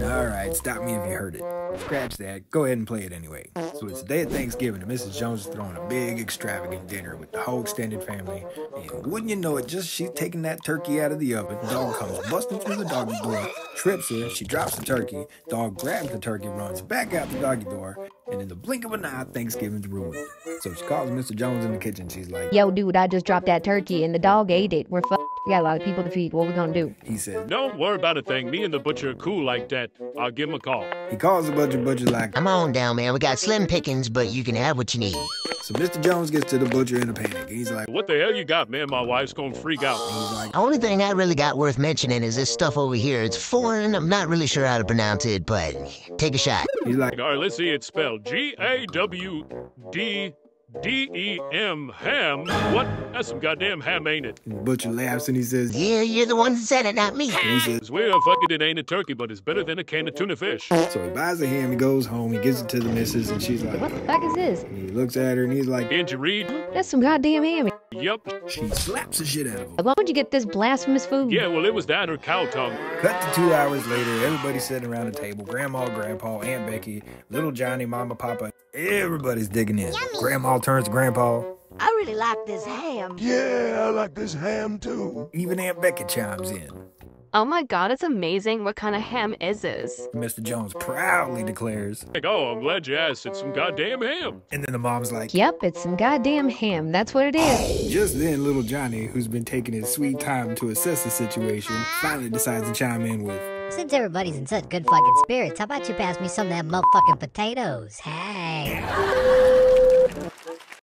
Alright, stop me if you heard it. Scratch that. Go ahead and play it anyway. So it's the day of Thanksgiving, and Mrs. Jones is throwing a big, extravagant dinner with the whole extended family. And wouldn't you know it, just she's taking that turkey out of the oven. Dog comes busting through the doggy door, trips her, she drops the turkey. Dog grabs the turkey, runs back out the doggy door, and in the blink of an eye, Thanksgiving's ruined. So she calls Mr. Jones in the kitchen. She's like, Yo, dude, I just dropped that turkey and the dog ate it. We're. We got a lot of people to feed. What we gonna do? he says, Don't worry about a thing. Me and the butcher are cool like that. I'll give him a call. he calls the butcher, butcher's like, Come on down, man. We got slim pickings, but you can have what you need. so Mr. Jones gets to the butcher in a panic. He's like, What the hell you got, man? My wife's gonna freak out. he's like, The only thing I really got worth mentioning is this stuff over here. It's foreign. I'm not really sure how to pronounce it, but take a shot. he's like, All right, let's see. It's spelled G A W D D E M ham. What? That's some goddamn ham, ain't it? the butcher laughs and he says, Yeah, you're the one that said it, not me. and he says, Well, fuck it, it ain't a turkey, but it's better than a can of tuna fish. so he buys a ham, he goes home, he gives it to the missus, and she's like, What the fuck is this? and he looks at her and he's like, Didn't you read? That's some goddamn ham. Yup. she slaps the shit out of him. Why would you get this blasphemous food? Yeah, well, it was down her cow tongue. Cut to two hours later, everybody's sitting around the table. Grandma, Grandpa, Aunt Becky, little Johnny, Mama, Papa. Everybody's digging in. Grandma turns to Grandpa. I really like this ham. Yeah, I like this ham too. Even Aunt Becky chimes in. Oh my god, it's amazing. What kind of ham is this? Mr. Jones proudly declares. Like, oh, I'm glad you asked. It's some goddamn ham. And then the mom's like, Yep, it's some goddamn ham. That's what it is. Just then, little Johnny, who's been taking his sweet time to assess the situation, finally decides to chime in with, Since everybody's in such good fucking spirits, how about you pass me some of them motherfucking potatoes? Hey.